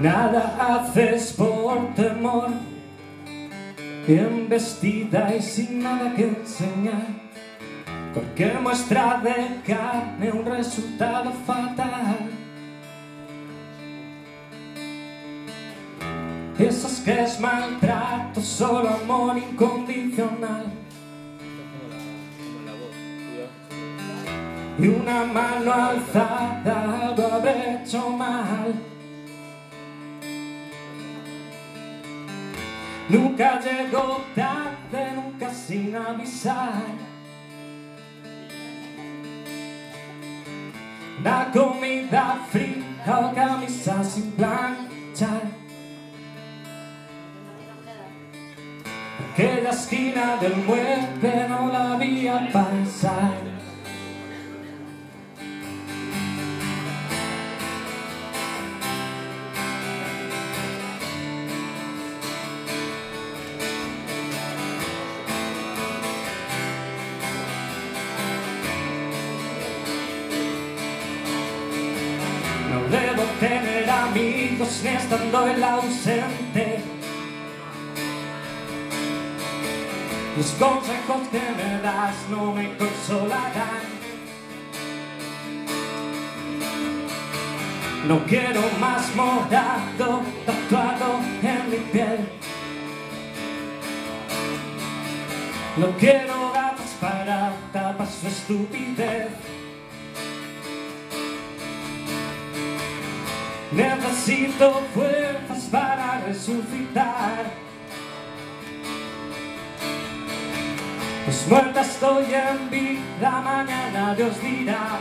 Nada haces por temor, bien vestida y sin nada que enseñar. Cualquier muestra de carne, un resultado fatal. Piensas que es maltrato, solo amor incondicional. Y una mano alzada algo habré hecho mal. Nunca llegó tarde, nunca sin avisar. La comida fría o camisa sin planchar. Aquella esquina del mueble no la había pasar. Amigos estando el ausente. Los consejos que me das no me consolarán. No quiero más morado tatuado en mi piel. No quiero gafas para tapar su estupidez. Necesito fuerzas para resucitar. Pues muerta estoy en vida, mañana Dios dirá.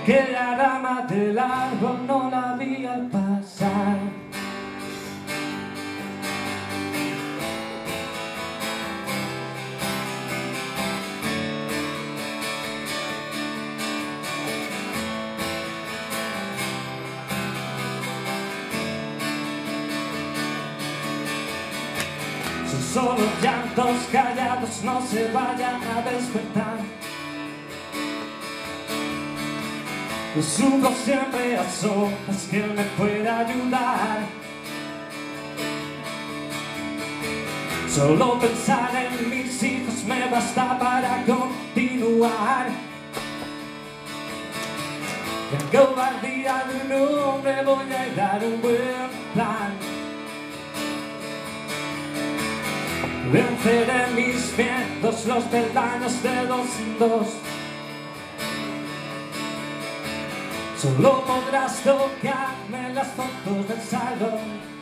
Aquella rama del árbol no la vi al pasar Son solo llantos callados, no se vayan a despertar. Yo sufro siempre a solas, ¿quién me puede ayudar? Solo pensar en mis hijos me basta para continuar. En cobardía de un hombre voy a dar un buen plan. Venceré mis miedos, los peldaños de dos en dos. Solo podrás tocarme las fotos del salón.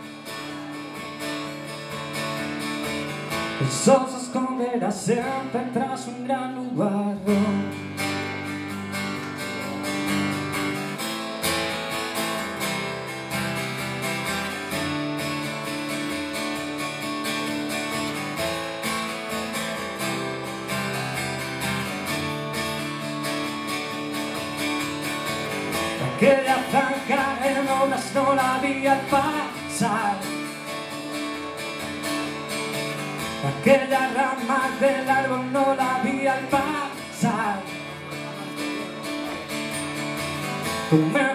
El sol se esconderá siempre tras un gran nubarrón. Aquella zanja en obras no la vi al pasar Aquella rama del árbol no la vi al pasar Comenzaré